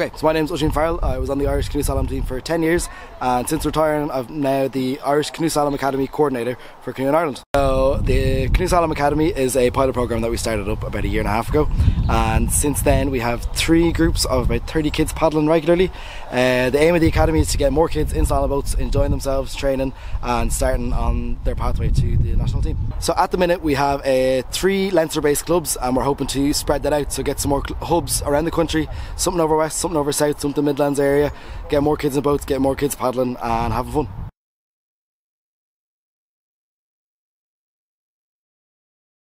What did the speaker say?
Okay, so my name's Oisin Farrell. I was on the Irish Canoe Slalom team for 10 years, and since retiring, I'm now the Irish Canoe Slalom Academy coordinator for Canoeing Ireland. So, the Canoe Slalom Academy is a pilot program that we started up about a year and a half ago, and since then, we have three groups of about 30 kids paddling regularly. Uh, the aim of the academy is to get more kids in slalom boats, enjoying themselves, training, and starting on their pathway to the national team. So, at the minute, we have uh, three Leinster based clubs, and we're hoping to spread that out so get some more cl- hubs around the country, something over west something over south, something Midlands area, get more kids in boats, get more kids paddling and having fun.